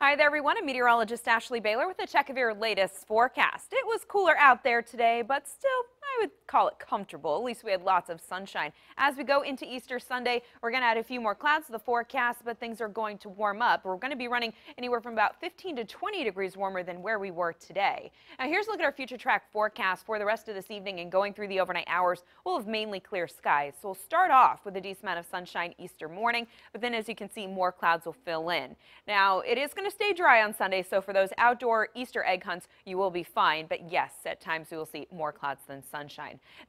Hi there, everyone. I'm meteorologist Ashley Baylor with a check of your latest forecast. It was cooler out there today, but still, would call it comfortable. At least we had lots of sunshine. As we go into Easter Sunday, we're going to add a few more clouds to the forecast, but things are going to warm up. We're going to be running anywhere from about 15 to 20 degrees warmer than where we were today. Now, here's a look at our future track forecast for the rest of this evening and going through the overnight hours. We'll have mainly clear skies. So we'll start off with a decent amount of sunshine Easter morning, but then as you can see, more clouds will fill in. Now, it is going to stay dry on Sunday, so for those outdoor Easter egg hunts, you will be fine. But yes, at times we will see more clouds than sunshine.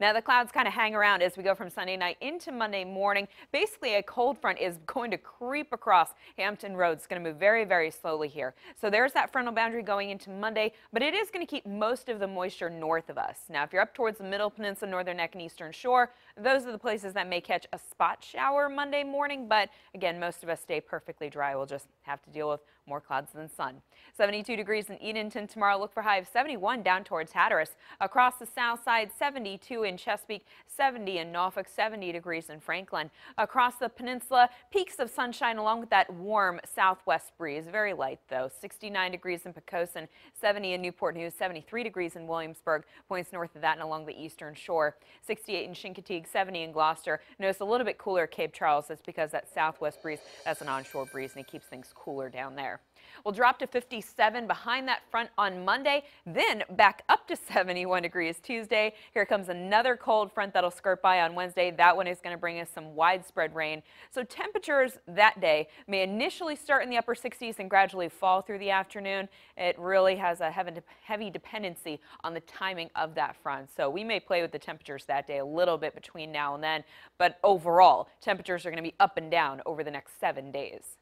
Now, the clouds kind of hang around as we go from Sunday night into Monday morning. Basically, a cold front is going to creep across Hampton Road. It's going to move very, very slowly here. So there's that frontal boundary going into Monday, but it is going to keep most of the moisture north of us. Now, if you're up towards the middle peninsula, northern neck, and eastern shore, those are the places that may catch a spot shower Monday morning. But again, most of us stay perfectly dry. We'll just have to deal with more clouds than sun. 72 degrees in Edenton tomorrow. Look for high of 71 down towards Hatteras. Across the south side, 72 in Chesapeake, 70 in Norfolk, 70 degrees in Franklin. Across the peninsula, peeks of sunshine along with that warm southwest breeze. Very light though. 69 degrees in Poquoson, 70 in Newport News, 73 degrees in Williamsburg, points north of that and along the eastern shore. 68 in Chincoteague, 70 in Gloucester. Notice a little bit cooler at Cape Charles. That's because that southwest breeze, that's an onshore breeze and it keeps things cooler down there. We'll drop to 57 behind that front on Monday, then back up to 71 degrees Tuesday. Here comes another cold front that'll skirt by on Wednesday. That one is going to bring us some widespread rain. So temperatures that day may initially start in the upper 60s and gradually fall through the afternoon. It really has a heavy dependency on the timing of that front. So we may play with the temperatures that day a little bit between now and then, but overall temperatures are going to be up and down over the next seven days.